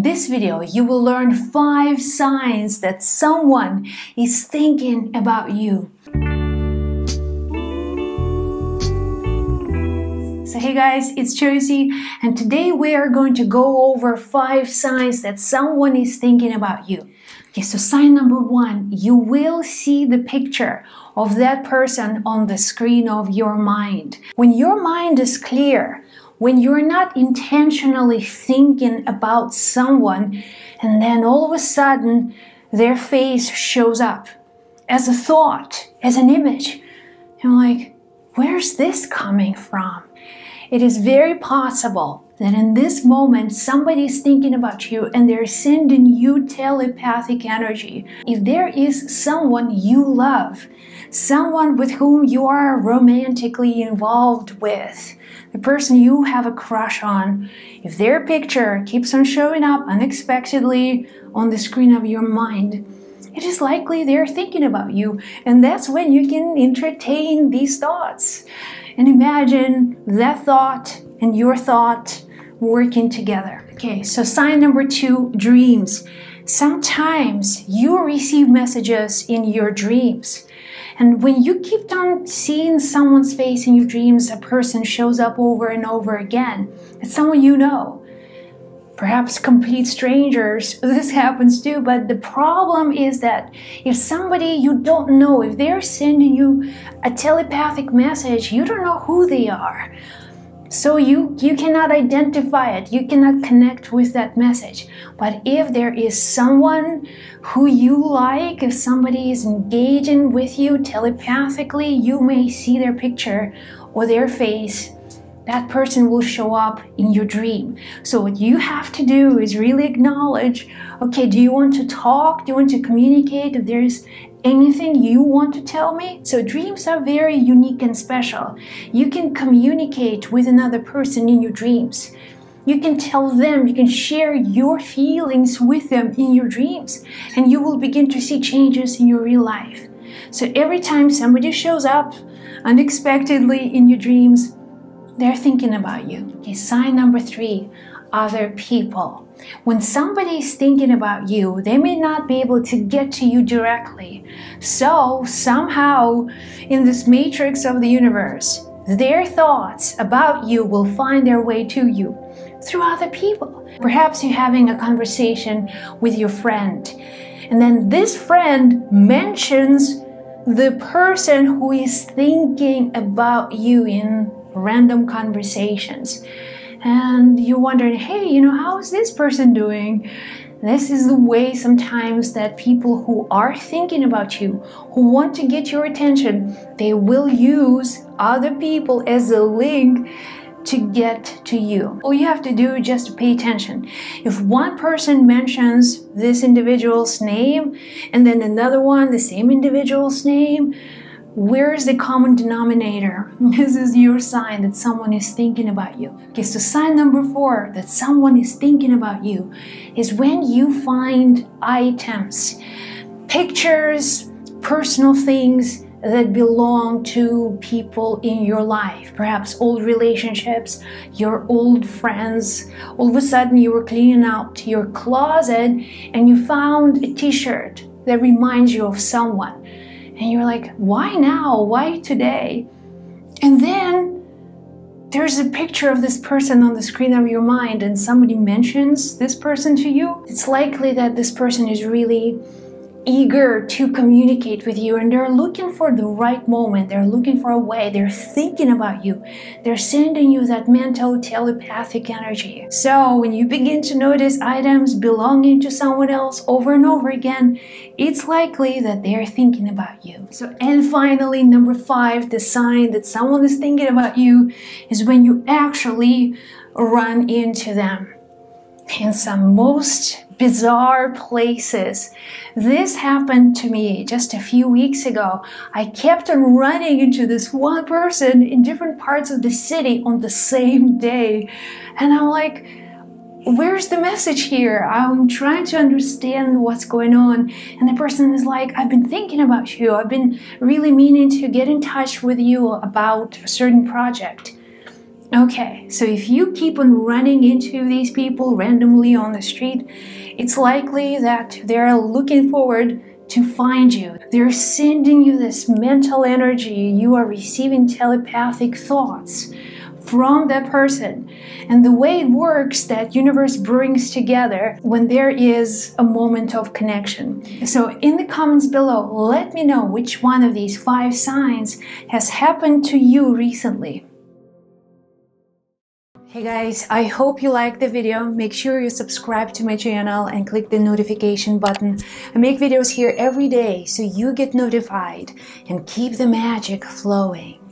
In this video, you will learn five signs that someone is thinking about you. So hey guys, it's Josie and today we are going to go over five signs that someone is thinking about you. Okay, so sign number one, you will see the picture of that person on the screen of your mind. When your mind is clear, when you're not intentionally thinking about someone and then all of a sudden their face shows up as a thought, as an image, I'm like, where's this coming from? It is very possible that in this moment somebody is thinking about you and they're sending you telepathic energy. If there is someone you love, someone with whom you are romantically involved with, the person you have a crush on, if their picture keeps on showing up unexpectedly on the screen of your mind, it is likely they're thinking about you, and that's when you can entertain these thoughts and imagine that thought and your thought working together. Okay, so sign number two dreams. Sometimes you receive messages in your dreams. And when you keep on seeing someone's face in your dreams, a person shows up over and over again. It's someone you know. Perhaps complete strangers, this happens too. But the problem is that if somebody you don't know, if they're sending you a telepathic message, you don't know who they are. So you, you cannot identify it, you cannot connect with that message. But if there is someone who you like, if somebody is engaging with you telepathically, you may see their picture or their face. That person will show up in your dream. So, what you have to do is really acknowledge okay, do you want to talk? Do you want to communicate? If there's anything you want to tell me? So dreams are very unique and special. You can communicate with another person in your dreams. You can tell them, you can share your feelings with them in your dreams, and you will begin to see changes in your real life. So every time somebody shows up unexpectedly in your dreams, they're thinking about you. Okay, sign number three other people. When somebody is thinking about you, they may not be able to get to you directly. So, somehow, in this matrix of the universe, their thoughts about you will find their way to you through other people. Perhaps you're having a conversation with your friend, and then this friend mentions the person who is thinking about you in random conversations and you're wondering, hey, you know, how is this person doing? This is the way sometimes that people who are thinking about you, who want to get your attention, they will use other people as a link to get to you. All you have to do is just pay attention. If one person mentions this individual's name and then another one the same individual's name, where is the common denominator? Mm-hmm. This is your sign that someone is thinking about you. Okay, so sign number four that someone is thinking about you is when you find items, pictures, personal things that belong to people in your life, perhaps old relationships, your old friends. All of a sudden, you were cleaning out your closet and you found a t shirt that reminds you of someone and you're like, why now? Why today? And then there's a picture of this person on the screen of your mind, and somebody mentions this person to you. It's likely that this person is really eager to communicate with you and they're looking for the right moment. They're looking for a way. They're thinking about you. They're sending you that mental telepathic energy. So when you begin to notice items belonging to someone else over and over again, it's likely that they're thinking about you. So, and finally, number five, the sign that someone is thinking about you is when you actually run into them in some most bizarre places. This happened to me just a few weeks ago. I kept on running into this one person in different parts of the city on the same day. And I'm like, where's the message here? I'm trying to understand what's going on. And the person is like, I've been thinking about you. I've been really meaning to get in touch with you about a certain project. Okay, so if you keep on running into these people randomly on the street, it's likely that they're looking forward to find you. They're sending you this mental energy. You are receiving telepathic thoughts from that person. And the way it works that universe brings together when there is a moment of connection. So in the comments below, let me know which one of these five signs has happened to you recently. Hey guys, I hope you liked the video. Make sure you subscribe to my channel and click the notification button. I make videos here every day so you get notified and keep the magic flowing.